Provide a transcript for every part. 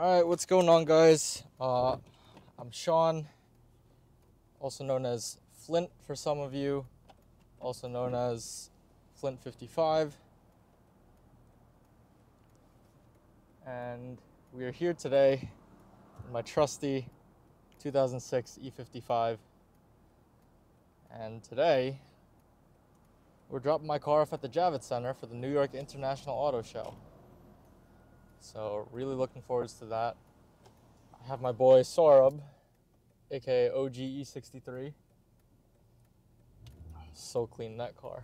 All right, what's going on, guys? Uh, I'm Sean, also known as Flint for some of you, also known as Flint55. And we are here today in my trusty 2006 E55. And today, we're dropping my car off at the Javits Center for the New York International Auto Show. So really looking forward to that. I have my boy Saurabh, aka OG E63. So clean that car.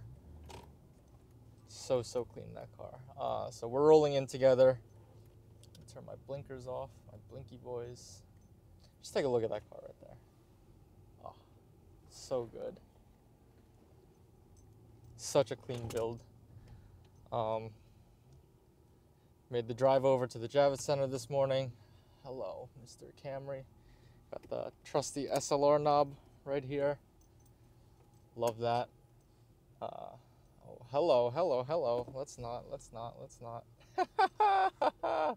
So so clean that car. Uh, so we're rolling in together. Turn my blinkers off, my blinky boys. Just take a look at that car right there. Oh, so good. Such a clean build. Um, Made the drive over to the Javits Center this morning. Hello, Mr. Camry. Got the trusty SLR knob right here. Love that. Uh, oh, hello, hello, hello. Let's not, let's not, let's not.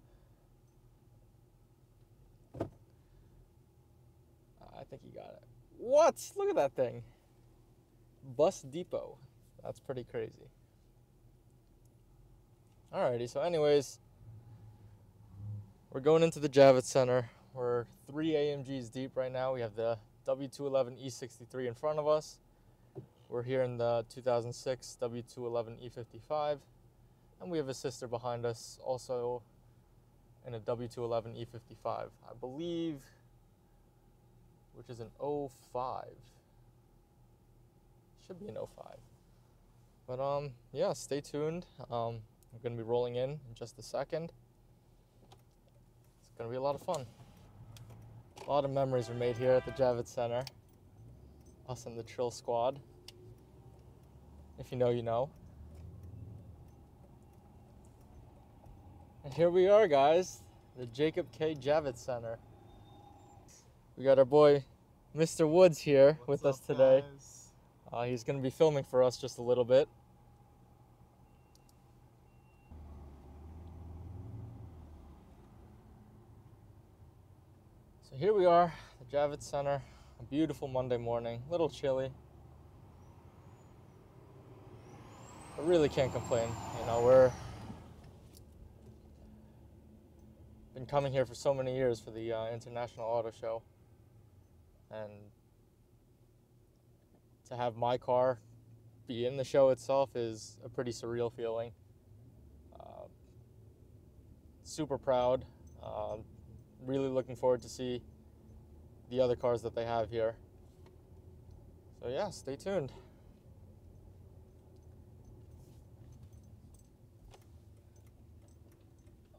I think you got it. What? Look at that thing. Bus Depot. That's pretty crazy. Alrighty, so anyways, we're going into the Javits Center. We're three AMGs deep right now. We have the W211 E63 in front of us. We're here in the 2006 W211 E55. And we have a sister behind us, also in a W211 E55. I believe, which is an 05. Should be an 05. But um, yeah, stay tuned. Um, I'm going to be rolling in in just a second. It's going to be a lot of fun. A lot of memories were made here at the Javits Center. Us and the Trill Squad. If you know, you know. And here we are, guys. The Jacob K. Javits Center. We got our boy, Mr. Woods, here What's with us today. Uh, he's going to be filming for us just a little bit. Here we are, the Javits Center. A beautiful Monday morning, a little chilly. I really can't complain. You know, we're been coming here for so many years for the uh, International Auto Show, and to have my car be in the show itself is a pretty surreal feeling. Uh, super proud. Uh, really looking forward to see the other cars that they have here. So yeah, stay tuned.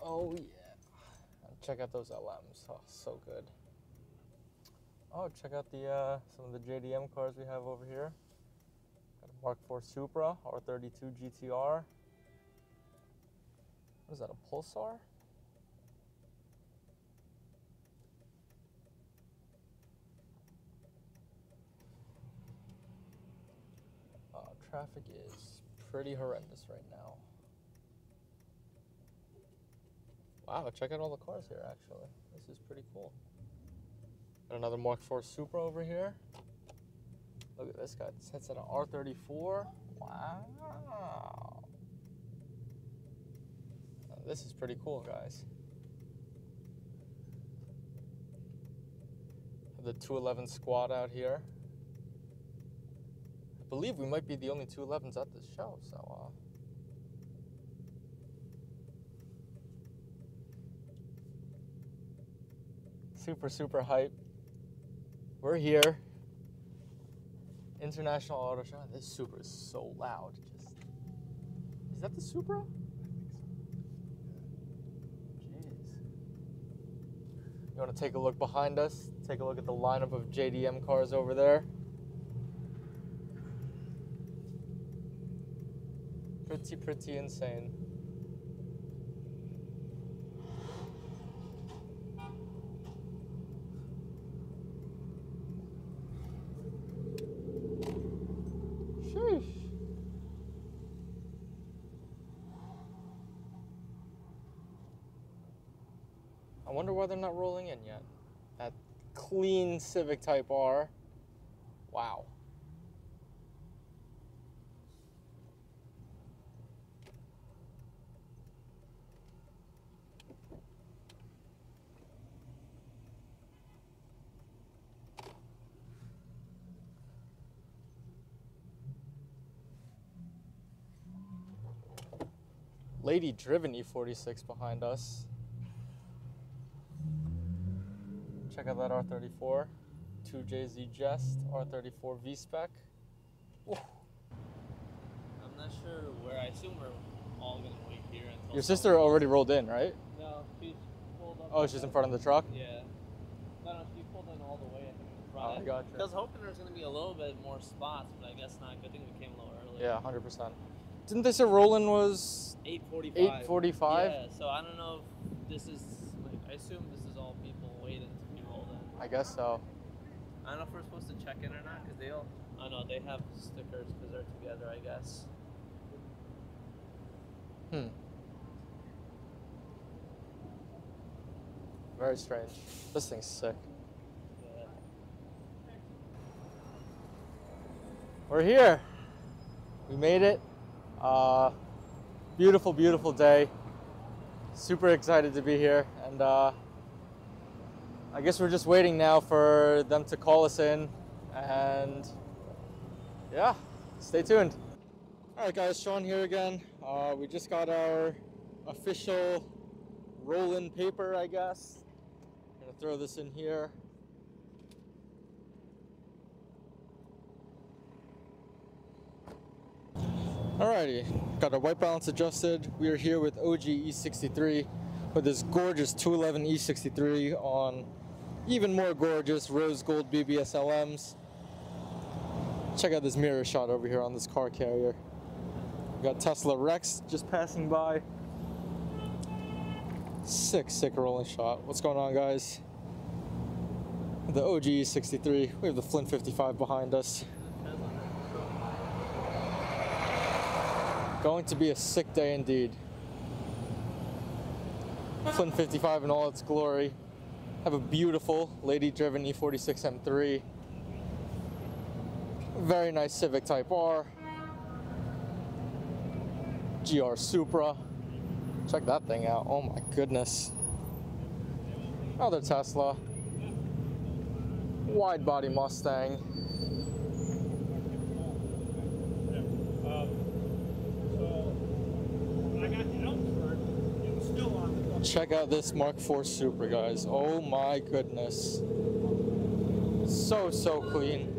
Oh yeah. Check out those LMs. Oh, so good. Oh, check out the uh, some of the JDM cars we have over here. Got a Mark IV Supra, R32 GTR. What is that, a Pulsar? Uh, traffic is pretty horrendous right now. Wow, check out all the cars here actually. This is pretty cool. Got another Mark IV Supra over here. Look at this guy. This at an R34. Wow. Uh, this is pretty cool, guys. The 211 squad out here. I believe we might be the only 211s at this show, so uh, super super hype. We're here. International Auto Show. This Supra is so loud. Just is that the Supra? Jeez. You want to take a look behind us? Take a look at the lineup of JDM cars over there. Pretty, pretty insane. I wonder why they're not rolling in yet. That clean Civic Type R. Wow. Lady driven E46 behind us. Check out that R34. 2JZ Jest R34 V-Spec. I'm not sure where. I assume we're all gonna wait here until. Your sister already rolled in, right? No, she's pulled up. Oh, she's in front of the truck? Yeah. No, no, she pulled in all the way. I think in Oh, front. I gotcha. I was hoping there was gonna be a little bit more spots, but I guess not. Good thing we came a little early. Yeah, 100%. Didn't they say Roland was 8:45. 845? Yeah. So I don't know if this is like. I assume this is all people waiting to be rolled in. I guess so. I don't know if we're supposed to check in or not because they all. I know they have stickers because they're together. I guess. Hmm. Very strange. This thing's sick. Yeah. We're here. We made it. Uh, beautiful, beautiful day. Super excited to be here. And uh, I guess we're just waiting now for them to call us in. And yeah, stay tuned. All right, guys, Sean here again. Uh, we just got our official roll in paper, I guess. I'm gonna throw this in here. Alrighty, got our white balance adjusted. We are here with OG E63 with this gorgeous 211 E63 on even more gorgeous rose gold BBS LMs. Check out this mirror shot over here on this car carrier. We got Tesla Rex just passing by. Sick, sick rolling shot. What's going on, guys? The OG E63. We have the Flint 55 behind us. Going to be a sick day indeed. Flint 55 in all its glory. Have a beautiful lady driven E E46 M3. Very nice Civic Type R. GR Supra. Check that thing out. Oh my goodness. Another Tesla. Wide body Mustang. Um, so when I got to Elmsford, it was still on the Check out this Mark IV Supra, guys. Oh my goodness. So, so clean.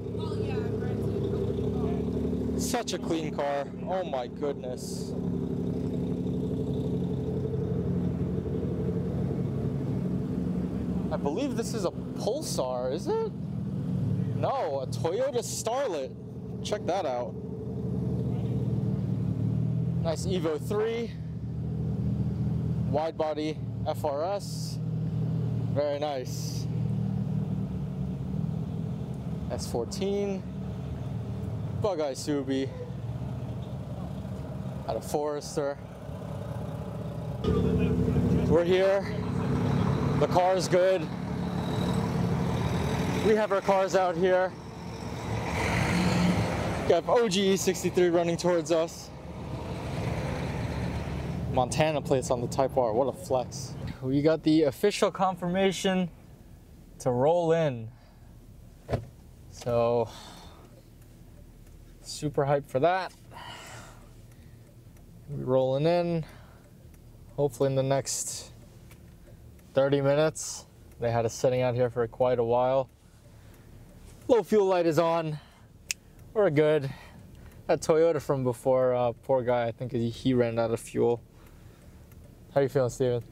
Such a clean car. Oh my goodness. I believe this is a Pulsar, is it? No, a Toyota Starlet. Check that out. Nice Evo 3 wide body FRS. Very nice. S14. Bug Eye Subi. Out of Forester. We're here. The car is good. We have our cars out here. We have OGE 63 running towards us. Montana plates on the Type R. What a flex. We got the official confirmation to roll in. So, super hyped for that. We're rolling in. Hopefully, in the next 30 minutes. They had us sitting out here for quite a while. Low fuel light is on. We're good. That Toyota from before, uh, poor guy, I think he ran out of fuel. How are you feeling, Steven?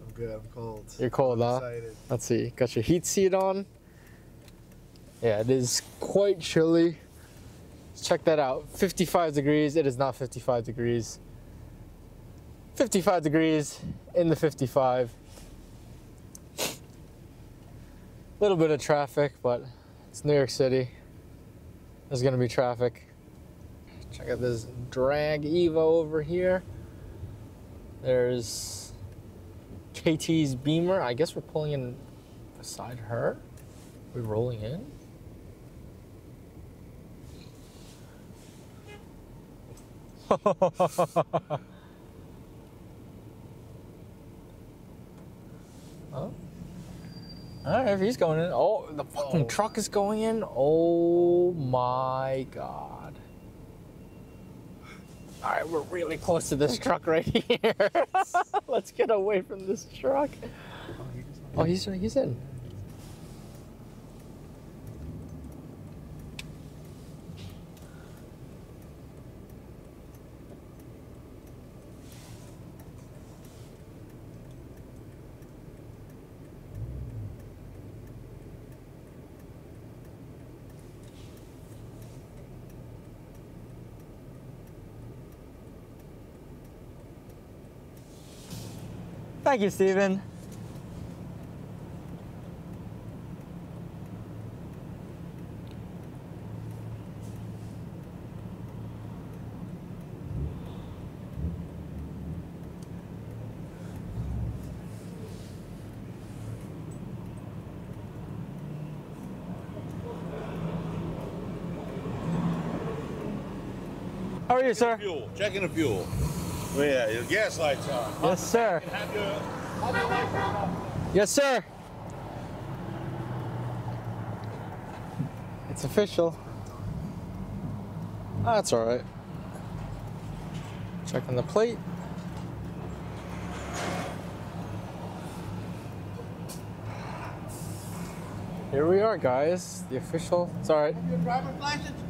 I'm good. I'm cold. You're cold, I'm huh? Excited. Let's see. Got your heat seat on. Yeah, it is quite chilly. Check that out. 55 degrees. It is not 55 degrees. 55 degrees in the 55. Little bit of traffic, but it's New York City. There's gonna be traffic. Check out this drag Evo over here. There's KT's Beamer. I guess we're pulling in beside her. We're rolling in. oh. Alright, if he's going in. Oh, the fucking Oh. truck is going in. Oh my god. Alright, we're really close to this truck right here. Let's get away from this truck. Oh, he's oh, he's in. Thank you, Steven. How are you, sir? Fuel. Checking the fuel. Oh, yeah, your gas lights on. Yes, sir. Yes, sir. It's official. Ah, That's all right. Checking the plate. Here we are, guys. The official. It's all right. your driver's license?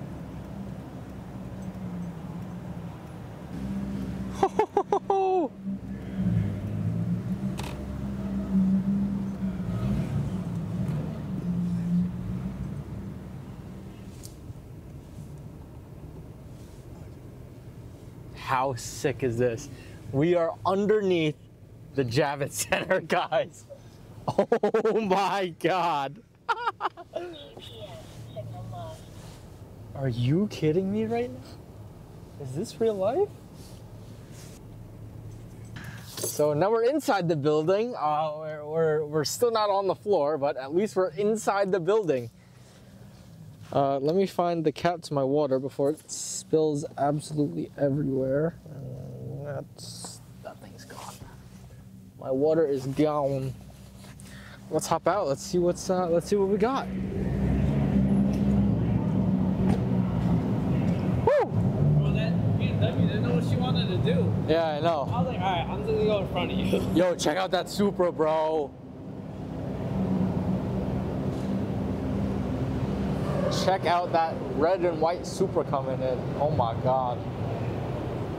How sick is this? We are underneath the Javits Center, guys. Oh my god. Are you kidding me right now? Is this real life? So now we're inside the building. Uh, we're, we're, we're still not on the floor, but at least we're inside the building. Uh, let me find the cap to my water before it spills absolutely everywhere. Uh, that's that thing's gone. My water is gone. Let's hop out. Let's see what's uh, let's see what we got. Woo! Well, that BMW didn't know what she wanted to do. Yeah, I know. I was like, all right, I'm just gonna go in front of you. Yo, check out that Supra, bro. Check out that red and white Supra coming in. Oh my god.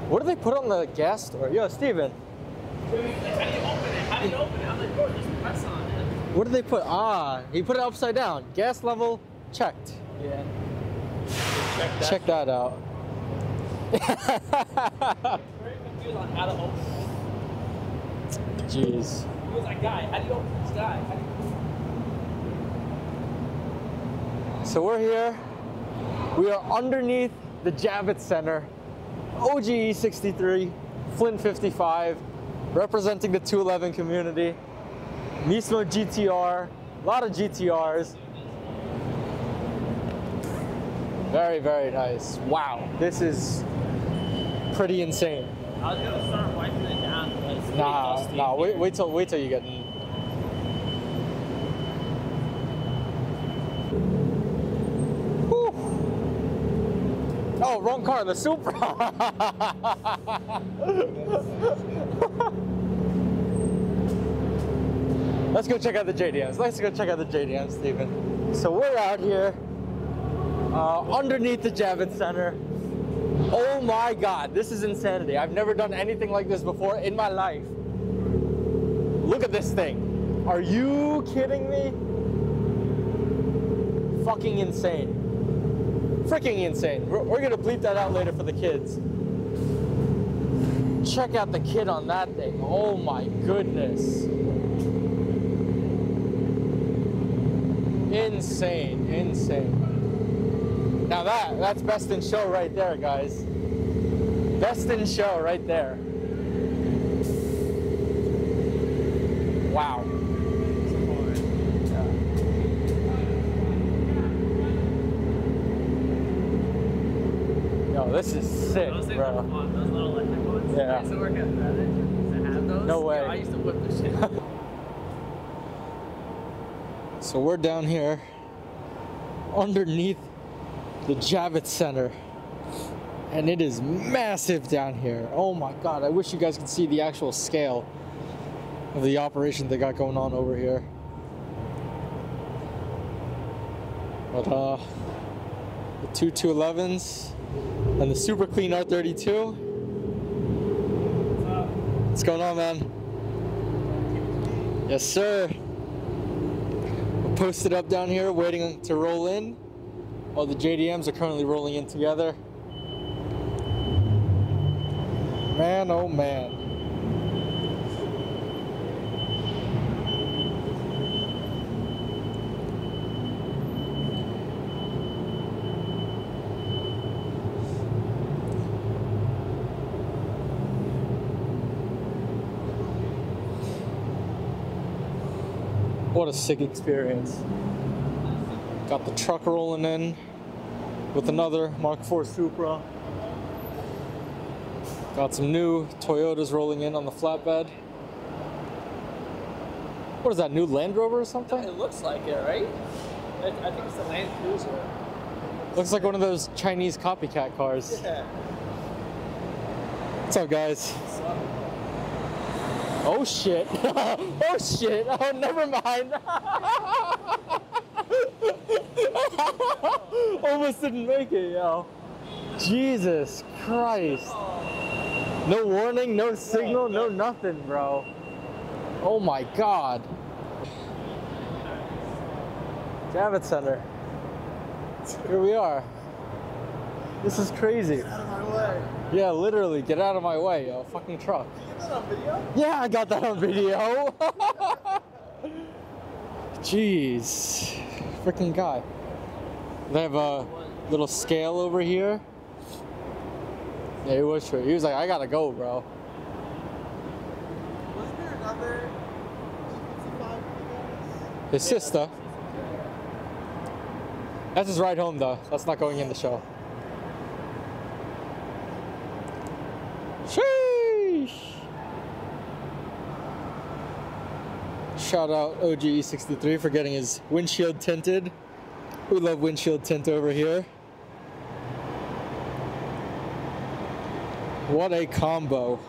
What do they put on the gas store? Yo, Steven, How do you open it? How do you open it? I'm like, bro, just press on it. what did they put? Ah, he put it upside down. Gas level checked. Yeah. Check that. Check that out. Very confused on how to open it. Jeez. He was like, guy, how do you open this guy? How do you... So we're here. We are underneath the Javits Center. OG E63, Flint 55, representing the 211 community. Nismo GTR, a lot of GTRs. Very, very nice. Wow, this is pretty insane. I was gonna start wiping it down, but it's Nah, dusty nah, wait, wait till, wait till you get Oh, wrong car, the Supra. Let's go check out the JDMs. Let's go check out the JDMs, Steven. So we're out here uh, underneath the Javits Center. Oh my God, this is insanity. I've never done anything like this before in my life. Look at this thing. Are you kidding me? Fucking insane. Freaking insane. We're, we're gonna bleep that out later for the kids. Check out the kid on that thing. Oh my goodness. Insane, insane. Now that, that's best in show right there, guys. Best in show right there. Wow. Yo, this is sick, Those bro. fun. Those little electric ones. Yeah. I used to work at FedEx. Used to have those. No way. I used to whip the shit. So we're down here underneath the Javits Center. And it is massive down here. Oh my god, I wish you guys could see the actual scale of the operation they got going on over here. But uh the two 211s and the super clean R32. What's What's going on, man? Yes, sir. We're posted up down here waiting to roll in. All the JDMs are currently rolling in together. Man, oh man. What a sick experience. Got the truck rolling in with another Mark IV Supra. Got some new Toyotas rolling in on the flatbed. What is that, new Land Rover or something? it looks like it, right? I, I think it's the Land Cruiser. Looks like one of those Chinese copycat cars. Yeah. What's up, guys? Oh shit. oh shit. Oh, never mind. Almost didn't make it, yo. Jesus Christ. No warning, no signal, no nothing, bro. Oh my god. Javits Center. Here we are. This is crazy. Out of my way. Yeah, literally, get out of my way, yo. Fucking truck. Get that on video? Yeah, I got that on video. Jeez. Freaking guy. They have a little scale over here. Yeah, he was true. He was like, I gotta go, bro. Wasn't there another His sister. That's his ride home, though. That's not going in the show. Sheesh. Shout out OGE63 for getting his windshield tinted. We love windshield tint over here. What a combo.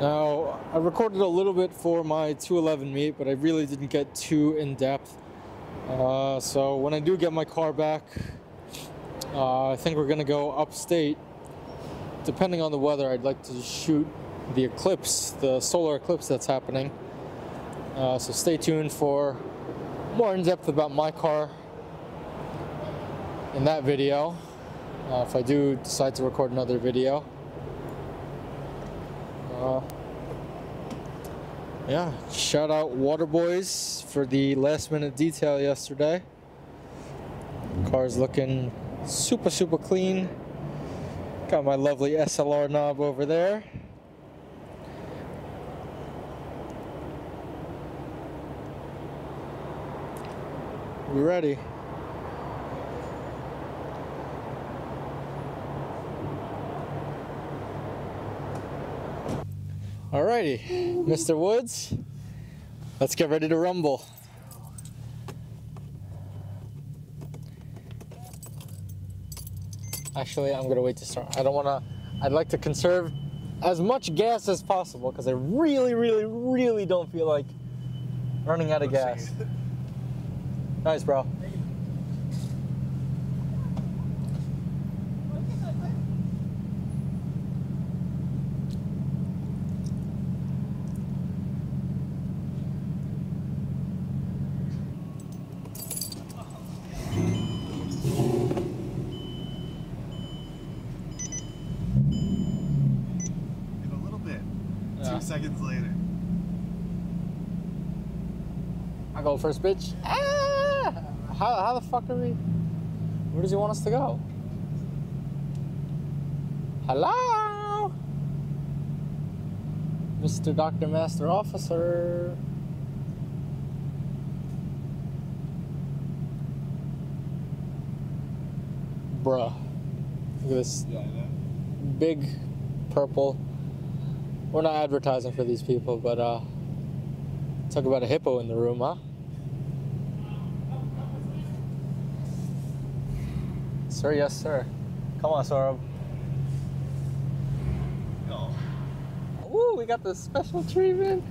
Now, I recorded a little bit for my 211 meet, but I really didn't get too in depth. Uh, so when I do get my car back, uh, I think we're gonna go upstate. Depending on the weather, I'd like to shoot the eclipse, the solar eclipse that's happening. Uh, so stay tuned for more in depth about my car in that video. Uh, if I do decide to record another video. Yeah, shout out Waterboys for the last minute detail yesterday. Car's looking super, super clean. Got my lovely SLR knob over there. We ready? Alrighty, Mr. Woods, let's get ready to rumble. Actually, I'm gonna wait to start. I don't wanna, I'd like to conserve as much gas as possible because I really, really, really don't feel like running out of gas. Nice, bro. First, bitch. Ah! How, how the fuck are we? Where does he want us to go? Hello? Mr. Dr. Master Officer. Bruh. Look at this big purple. We're not advertising for these people, but uh talk about a hippo in the room, huh? Sir, yes, sir. Come on, Saurabh. Ooh, we got the special treatment.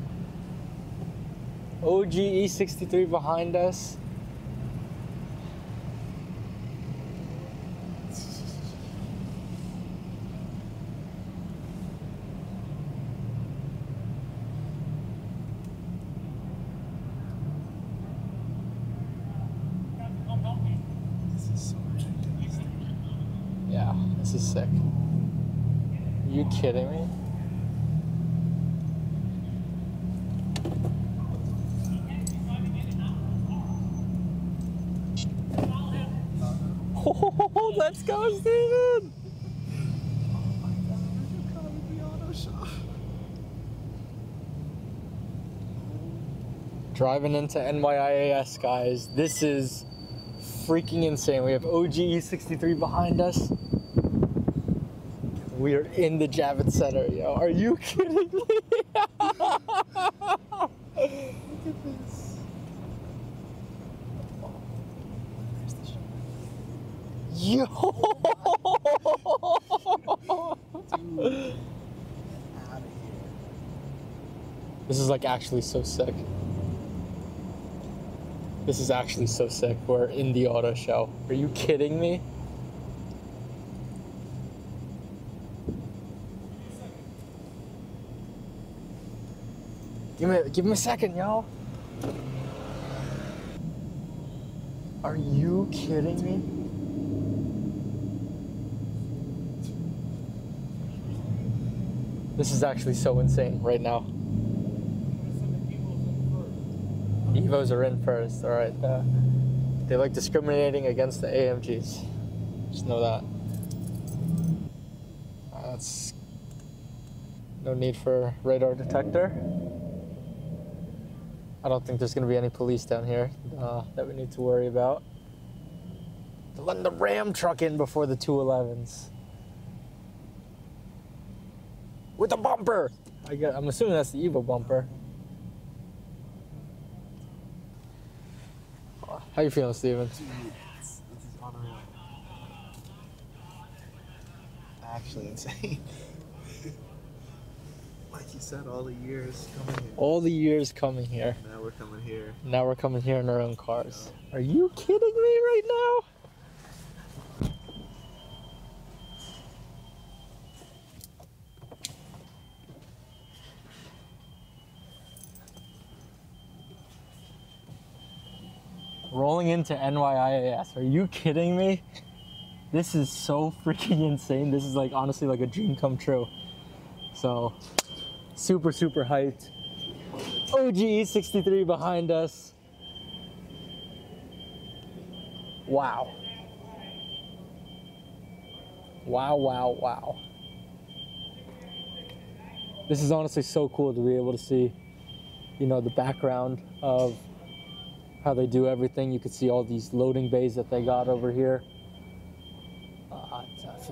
OG E63 behind us. This is so ridiculous. Yeah, this is sick. you kidding me? Oh, let's go, Steven! Driving into NYIAS, guys. This is freaking insane. We have OGE 63 behind us. We are in the Javits Center, yo. Are you kidding me? Look at this. Yo! Dude. This is like actually so sick. This is actually so sick. We're in the auto show. Are you kidding me? Give me, give me a second, y'all. Are you kidding me? This is actually so insane right now. Evos are in first. All right. Uh, they like discriminating against the AMGs. Just know that. That's no need for radar detector. I don't think there's going to be any police down here uh, that we need to worry about. They're letting the Ram truck in before the 211s. With the bumper! I get, I'm assuming that's the Evo bumper. How you feeling, Steven? Actually insane. You said, all the years coming here. All the years coming here. Now we're coming here. Now we're coming here in our own cars. Are you kidding me right now? Rolling into NYIAS. Are you kidding me? This is so freaking insane. This is like honestly like a dream come true. So, super, super hyped. OGE 63 behind us. Wow. Wow, wow, wow. This is honestly so cool to be able to see, you know, the background of how they do everything. You can see all these loading bays that they got over here. Uh,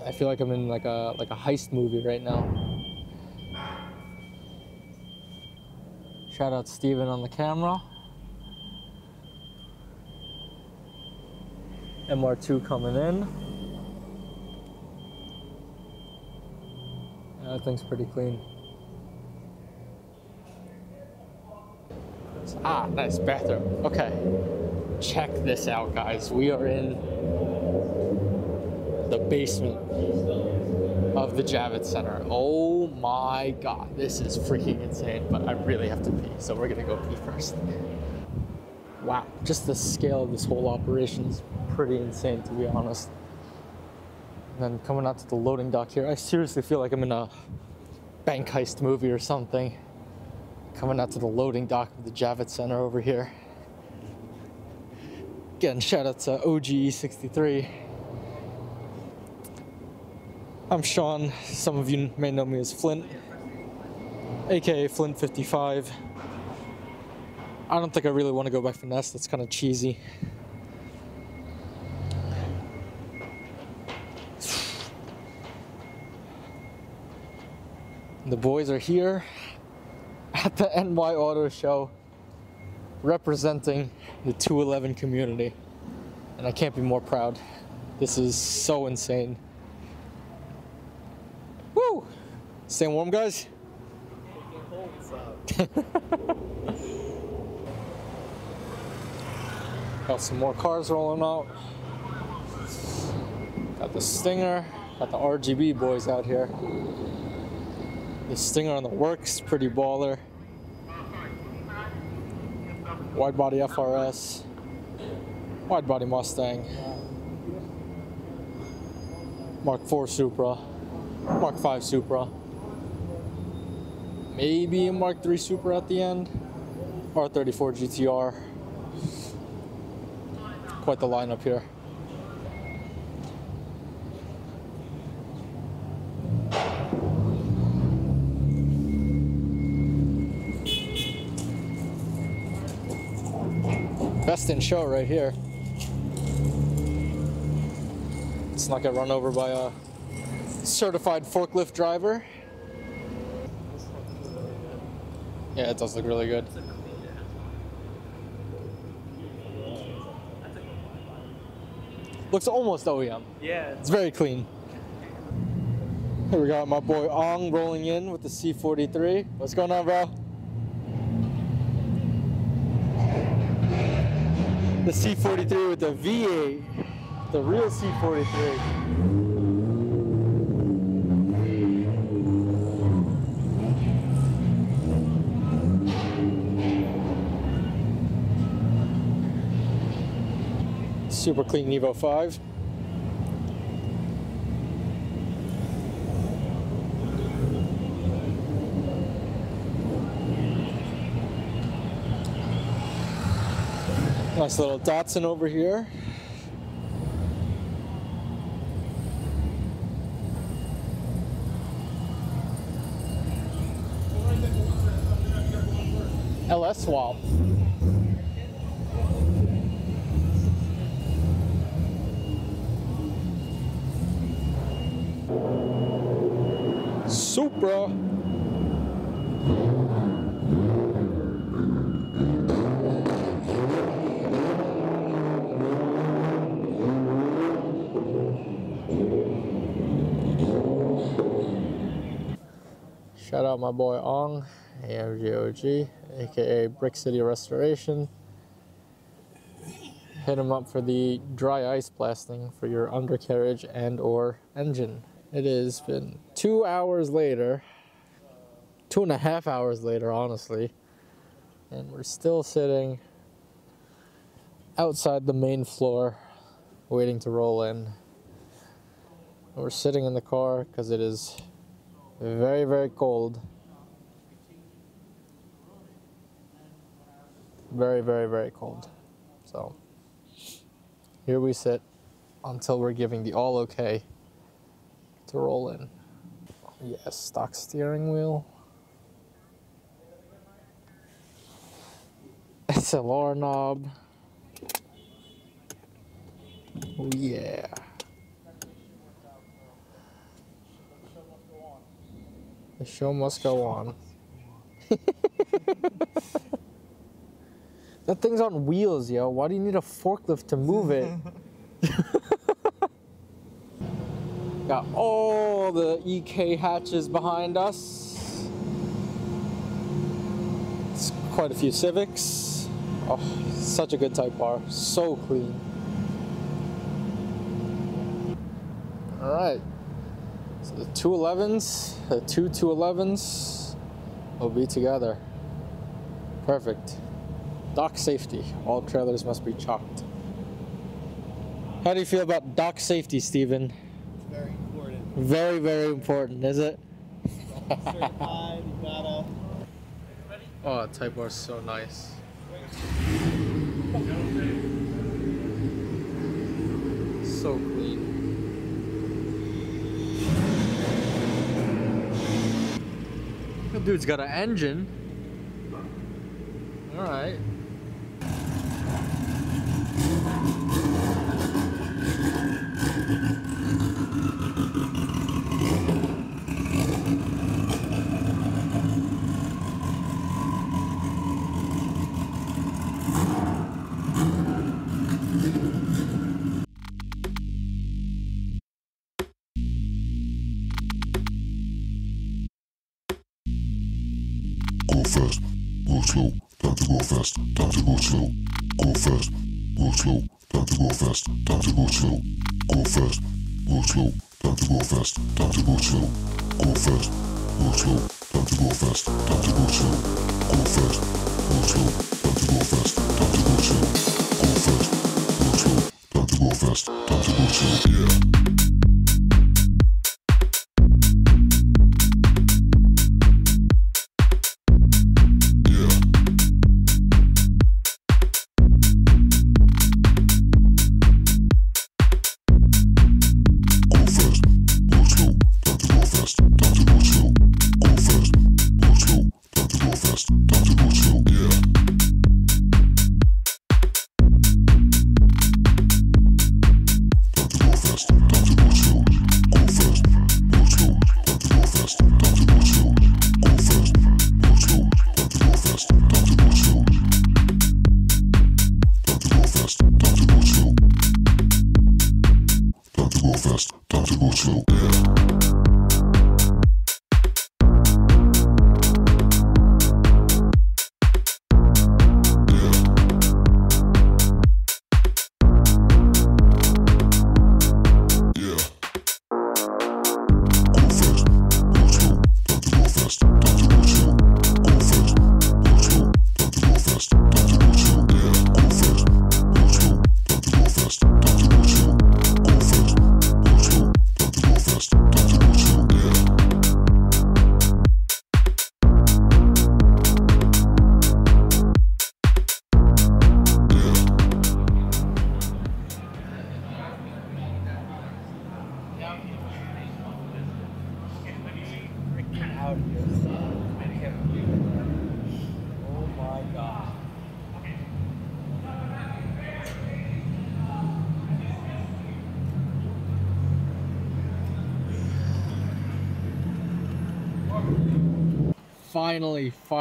I feel like I'm in like a like a heist movie right now. Shout out Steven on the camera. MR2 coming in. Yeah, that thing's pretty clean. Ah, nice bathroom. Okay. Check this out, guys. We are in the basement of the Javits Center. Oh my god, this is freaking insane, but I really have to pee, so we're gonna go pee first. Wow, just the scale of this whole operation is pretty insane, to be honest. And then coming out to the loading dock here, I seriously feel like I'm in a bank heist movie or something. Coming out to the loading dock of the Javits Center over here. Again, shout out to OGE63. I'm Sean. Some of you may know me as Flint, aka Flint55. I don't think I really want to go by finesse. That's kind of cheesy. The boys are here at the NY Auto Show representing the 211 community. And I can't be more proud. This is so insane. Woo! Staying warm, guys? Got some more cars rolling out. Got the Stinger. Got the RGB boys out here. The Stinger on the works, pretty baller. Wide body FRS. Wide body Mustang. Mark IV Supra. Mark V Supra. Maybe a Mark III Supra at the end. R34 GTR. Quite the lineup here. Best in show right here. Let's not get run over by a certified forklift driver. Yeah, it does look really good. Looks almost OEM. Yeah, It's very clean. Here we got my boy Ong rolling in with the C43. What's going on, bro? The C43 with the V8, the real C43. Super clean Evo 5. Nice little Datsun over here. LS swap. Out my boy Ong, AMGOG, aka Brick City Restoration. Hit him up for the dry ice blasting for your undercarriage and or engine. It has been two hours later, two and a half hours later, honestly, and we're still sitting outside the main floor waiting to roll in. We're sitting in the car because it is very, very cold. Very, very, very cold. So here we sit until we're giving the all okay to roll in. Yes, stock steering wheel. SLR knob. Oh yeah. The show must go on. that thing's on wheels, yo. Why do you need a forklift to move it? Got all the EK hatches behind us. It's quite a few Civics. Oh, such a good Type R. So clean. All right. The 211s, the two 211s will be together. Perfect. Dock safety. All trailers must be chalked. How do you feel about dock safety, Steven? Very important. Very, very important, is it? Oh, Type R is so nice. So clean. Dude's got an engine. Alright. Fast, go slow, time to go fast, time to go slow. Go fast, go slow, time to go fast, time to go slow. Go fast, go slow, time to go fast, time to go slow. Go fast, go slow, time to go fast, time to go slow. Go fast, go slow, time to go fast, time to go slow. Yeah.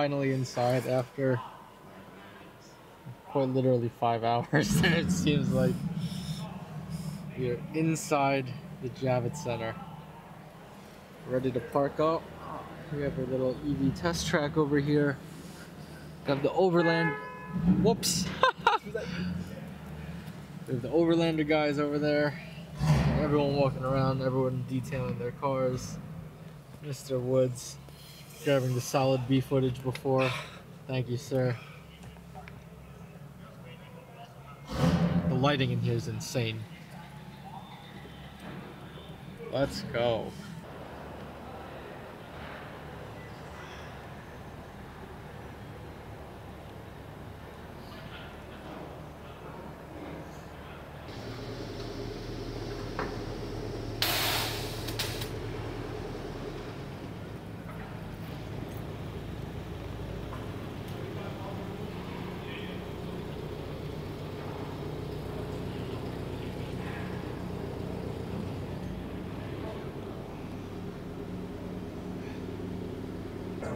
Finally, inside after quite literally five hours. it seems like we are inside the Javits Center ready to park up. We have our little EV test track over here. Got the Overland. Whoops. we have the Overlander guys over there. Everyone walking around, everyone detailing their cars. Mr. Woods grabbing the solid B footage before. Thank you, sir. The lighting in here is insane. Let's go.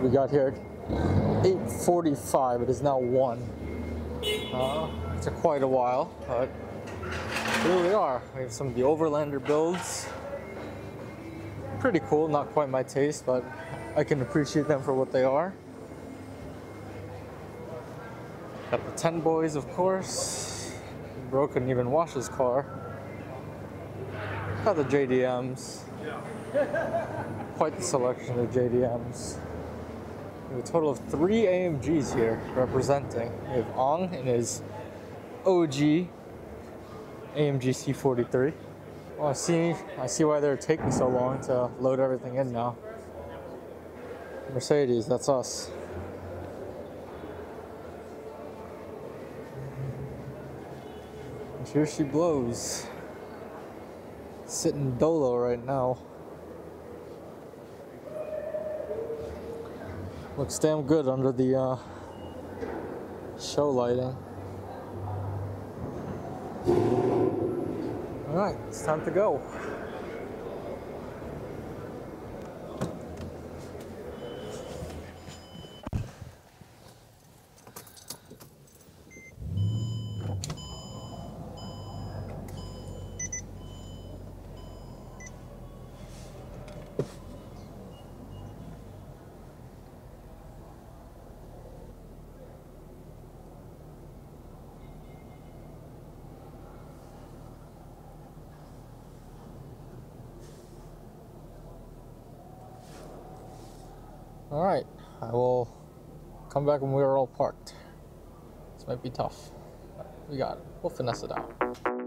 We got here at 8.45. It is now 1. Uh, it quite a while, but here we are. We have some of the Overlander builds. Pretty cool, not quite my taste, but I can appreciate them for what they are. Got the 10 boys, of course. Bro couldn't even wash his car. Got the JDMs. Quite the selection of JDMs. A total of three AMGs here representing. We have Ong in his OG AMG C43. Well, I see, I see why they're taking so long to load everything in now. Mercedes, that's us. And here she blows. Sitting dolo right now. Looks damn good under the uh, show lighting. Alright, it's time to go. Alright, I will come back when we were all parked. This might be tough. We got it. We'll finesse it out.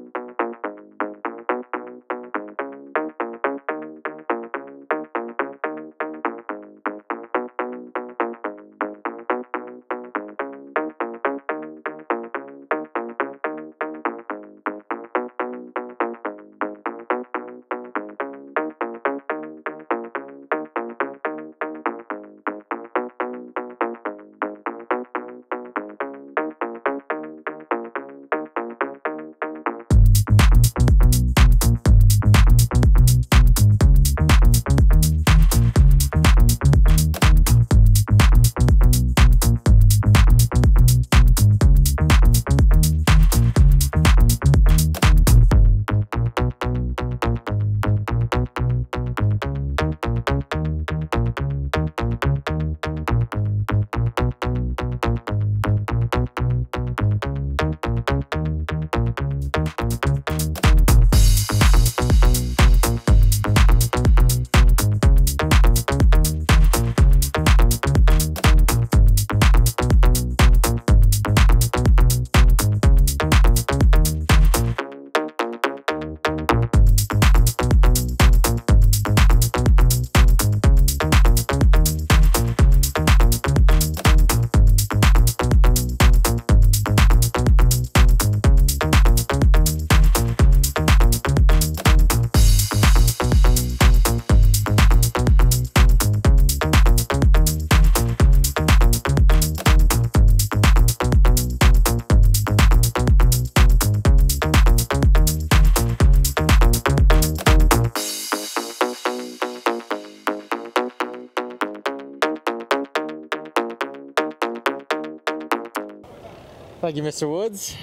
Thank you, Mr. Woods.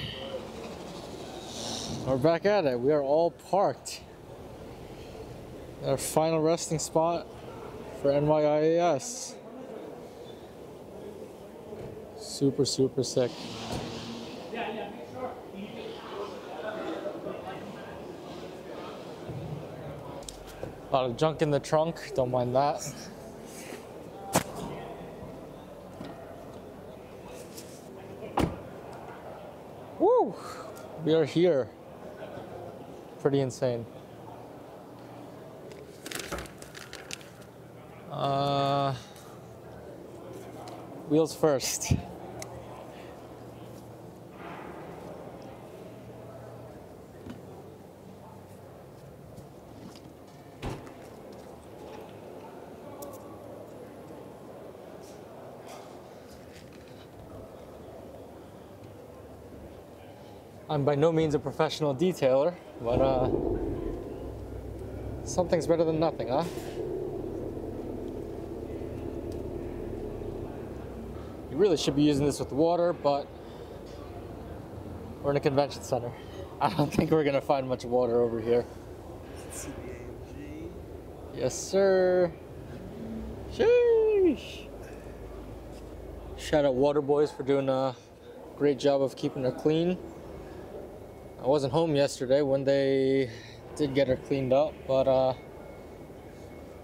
We're back at it. We are all parked. Our final resting spot for NYIAS. Super, super sick. A lot of junk in the trunk, don't mind that. Woo! We are here. Pretty insane. Uh, wheels first. I'm by no means a professional detailer, but uh, something's better than nothing, huh? You really should be using this with water, but we're in a convention center. I don't think we're gonna find much water over here. Yes, sir. Sheesh. Shout out Water Boys for doing a great job of keeping her clean. I wasn't home yesterday when they did get her cleaned up, but uh,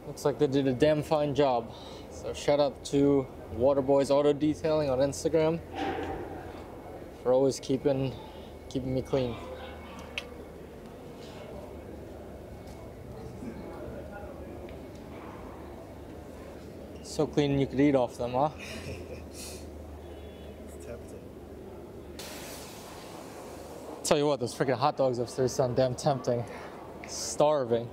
looks like they did a damn fine job. So shout out to Waterboys Auto Detailing on Instagram for always keeping keeping me clean. So clean you could eat off them, huh? It's tempting. Tell you what, those freaking hot dogs upstairs sound damn tempting. Starving.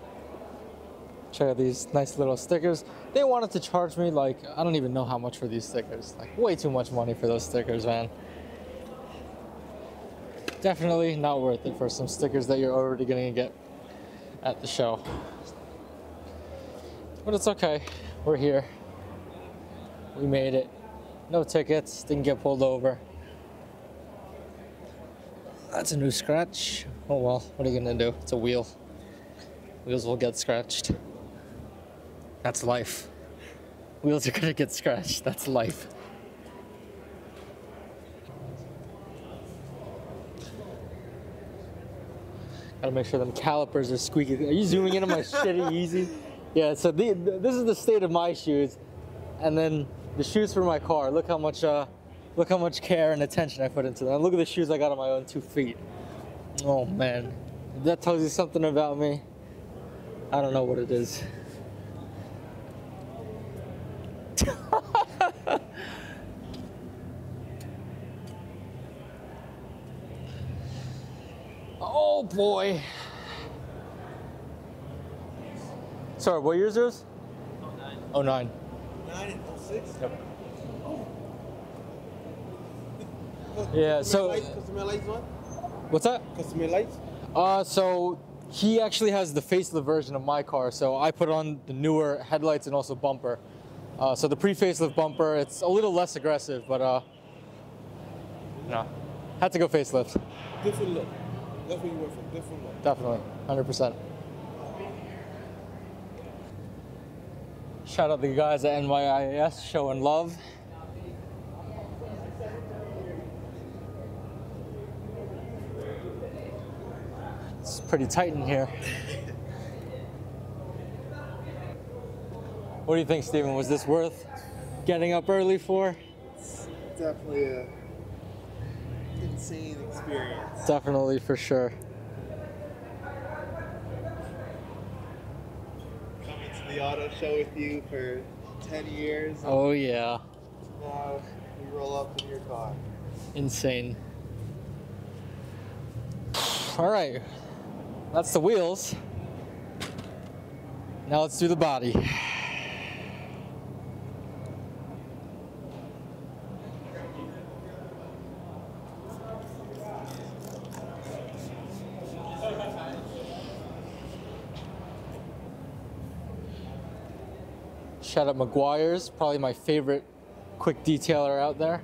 Check out these nice little stickers. They wanted to charge me like I don't even know how much for these stickers. Like way too much money for those stickers, man. Definitely not worth it for some stickers that you're already gonna get at the show. But it's okay. We're here. We made it. No tickets, didn't get pulled over. That's a new scratch. Oh well, what are you gonna do? It's a wheel. Wheels will get scratched. That's life. Wheels are gonna get scratched. That's life. Gotta make sure them calipers are squeaky. Are you zooming in on my shitty easy? Yeah, so the, this is the state of my shoes. And then the shoes for my car. Look how much uh look how much care and attention I put into them. And look at the shoes I got on my own two feet. Oh man. If that tells you something about me. I don't know what it is. oh boy. Sorry, what year is yours? Oh, nine. 09. Nine and oh six. Yep. Yeah, so- Custom lights what? What's that? Custom lights? Uh, so he actually has the facelift version of my car. So I put on the newer headlights and also bumper. Uh, so the pre-facelift bumper, it's a little less aggressive, but uh, no, had to go facelift. Different look. That's what you went for. Different look. Definitely, hundred percent. Shout out to the guys at NYIS showing love. Pretty tight in here. What do you think, Steven? Was this worth getting up early for? Definitely a insane experience. Definitely, for sure. Coming to the auto show with you for ten years. Oh, yeah. Now we roll up in your car. Insane. All right, that's the wheels. Now let's do the body. Shout out Meguiar's, probably my favorite quick detailer out there.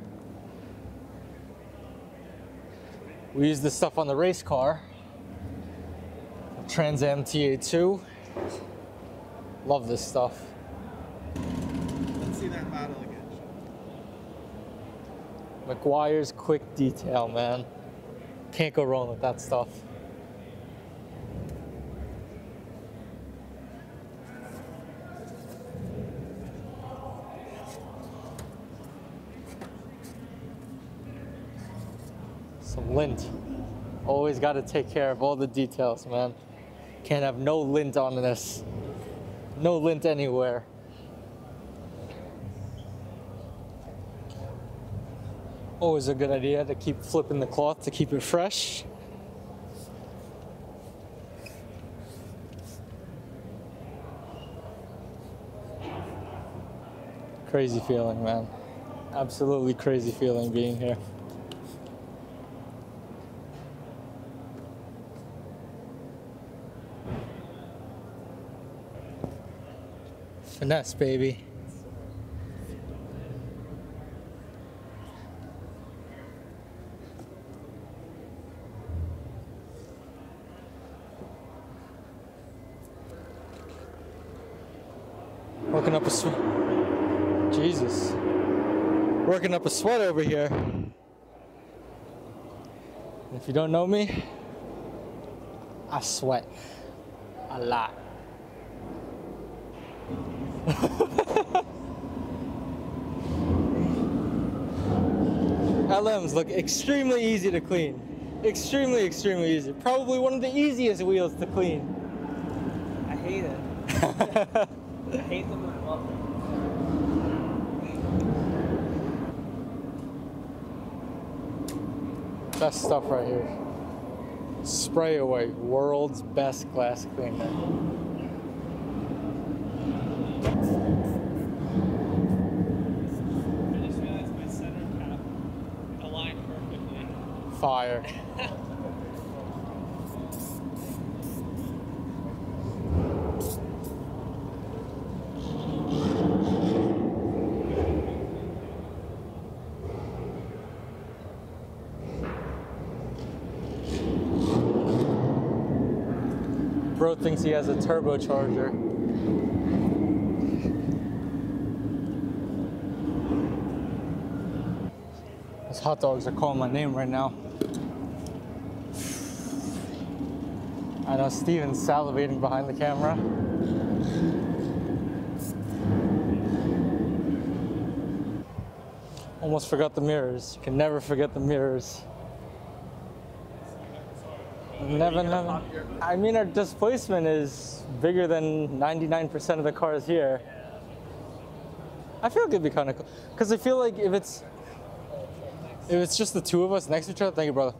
We use this stuff on the race car. Trans Am TA2. Love this stuff. Let's see that battle again. Meguiar's quick detail, man. Can't go wrong with that stuff. Some lint. Always got to take care of all the details, man. Can't have no lint on this. No lint anywhere. Always a good idea to keep flipping the cloth to keep it fresh. Crazy feeling, man. Absolutely crazy feeling being here. Finesse, baby. Working up a sweat. Jesus. Working up a sweat over here. If you don't know me, I sweat a lot. LMs look extremely easy to clean. Extremely, extremely easy. Probably one of the easiest wheels to clean. I hate it. I hate them when I love them. Best stuff right here. Spray away, world's best glass cleaner. Bro he has a turbocharger. Those hot dogs are calling my name right now. I know Steven's salivating behind the camera. Almost forgot the mirrors. You can never forget the mirrors. Never, never. I mean, our displacement is bigger than 99% of the cars here. I feel like it'd be kind of cool. Because I feel like if it's if it's just the two of us next to each other, thank you, brother.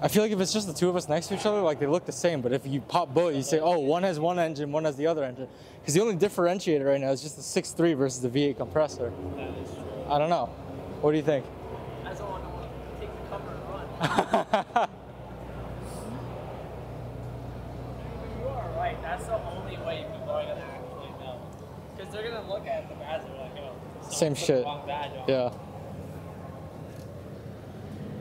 I feel like if it's just the two of us next to each other, like they look the same. But if you pop both, you say, oh, one has one engine, one has the other engine. Because the only differentiator right now is just the 6.3 versus the V8 compressor. That is true. I don't know. What do you think? I just want to take the cover and run. you are right. That's the only way people are gonna actually know. Because they're gonna look at the badge and be like, oh, Same shit. Wrong badge on. yeah.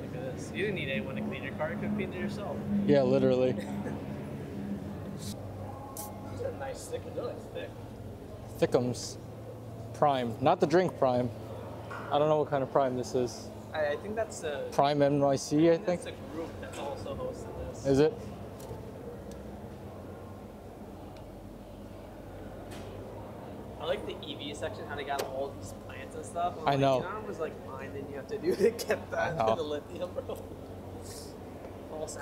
Look at this. You didn't need anyone to clean your car. You could clean it yourself. Yeah, literally. These are nice stickers. They're like thick. Thickums. Prime. Not the drink Prime. I don't know what kind of Prime this is. I, I think that's the. Prime NYC, I think. That's a group that's also hosting this. Is it? Like the EV section, how they got all these plants and stuff. I like, know. You know how much like mining you have to do to get that to the lithium, bro?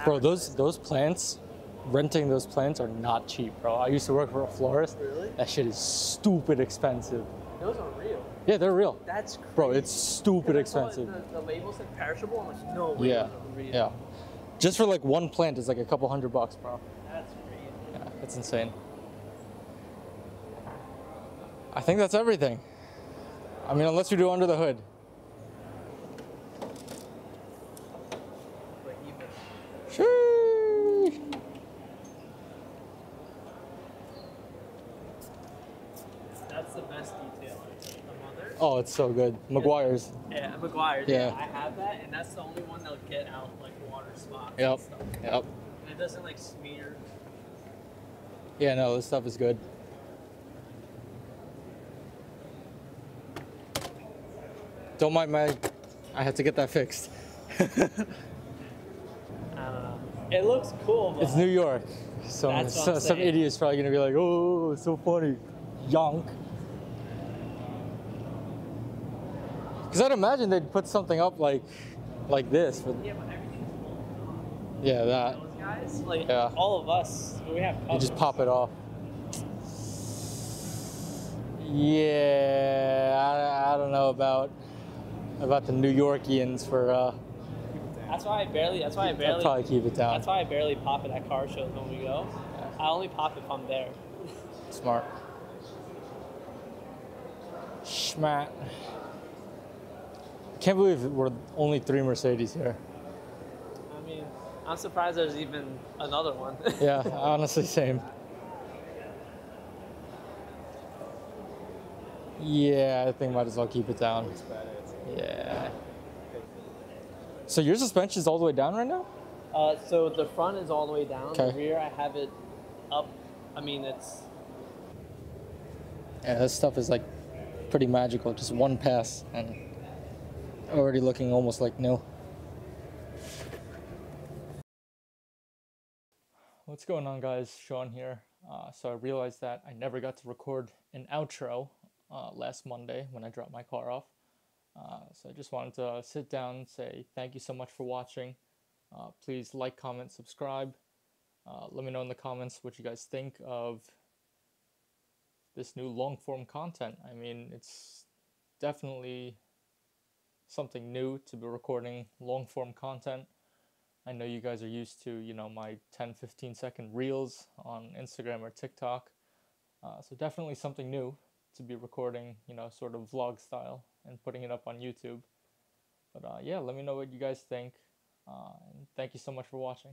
Bro, those those plants, renting those plants are not cheap, bro. I used to work for a florist. Really? That shit is stupid expensive. Those are real. Yeah, they're real. That's crazy. Bro, it's stupid expensive. The, the label said perishable. I'm like, no way. Yeah, real. yeah. Just for like one plant is like a couple hundred bucks, bro. That's crazy. Yeah, it's insane. I think that's everything. I mean, unless you do under the hood. Sheesh. that's the best detail. The. Oh, it's so good. Meguiar's. Yeah, Meguiar. Yeah. I have that, and that's the only one that'll get out like water spots. Yep. And, stuff. Yep. and it doesn't like smear. Yeah, no, this stuff is good. Don't mind my. I had to get that fixed. I. Uh, it looks cool, but It's New York, so, so some saying. idiot's probably gonna be like, "Oh, it's so funny, yonk." Because I'd imagine they'd put something up like, like this. With, yeah, but everything's full. yeah, that. Those guys, like Yeah. all of us, we have. You just pop it off. Yeah, I, I don't know about about the New Yorkians for. Uh, That's why I barely. That's why I I'd barely. probably keep it down. That's why I barely pop it at car shows when we go. I only pop if I'm there. Smart. Schmat. Can't believe we're only three Mercedes here. I mean, I'm surprised there's even another one. Yeah, honestly, same. Yeah, I think might as well keep it down. Yeah. So your suspension's all the way down right now? Uh, so the front is all the way down. Okay. The rear, I have it up. I mean, it's Yeah, this stuff is like pretty magical. Just one pass and already looking almost like new. What's going on, guys? Sean here. Uh, so I realized that I never got to record an outro uh, last Monday when I dropped my car off. Uh, so I just wanted to sit down and say thank you so much for watching. Uh, please like, comment, subscribe. Uh, let me know in the comments what you guys think of this new long form content. I mean, it's definitely something new to be recording long form content. I know you guys are used to, you know, my 10, 15 second reels on Instagram or TikTok. Uh, so definitely something new to be recording, you know, sort of vlog style and putting it up on YouTube. But uh, yeah, let me know what you guys think. Uh, and thank you so much for watching.